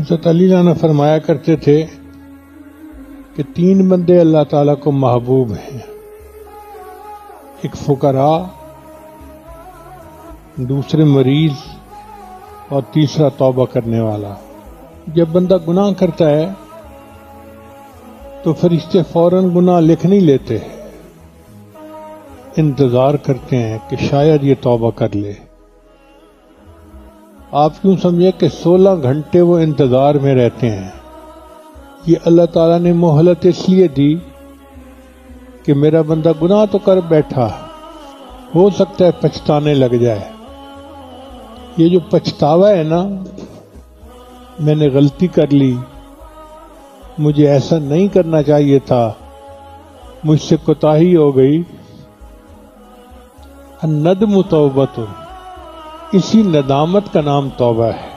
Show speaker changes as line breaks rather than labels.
हज़रत अली ने फरमाया करते थे कि तीन बंदे अल्लाह ताला को महबूब हैं। एक फुकरा, दूसरे मरीज़ और तीसरा तौबा करने वाला। जब बंदा गुनाह करता है तो फरिश्ते फ़ौरन गुनाह लिख नहीं लेते इंतज़ार करते हैं कि शायद ये तौबा कर ले। आप क्यों समझे कि 16 घंटे वो इंतज़ार में रहते हैं? ये अल्लाह ताला ने मोहलत इसलिए दी कि मेरा बंदा गुनाह तो कर बैठा, हो सकता है पछताने लग जाए। ये जो पछतावा है ना, मैंने गलती कर ली। मुझे ऐसा नहीं करना चाहिए था। मुझसे कोताही हो गई। नदम तोबत इसी नदामत का नाम तौबा है।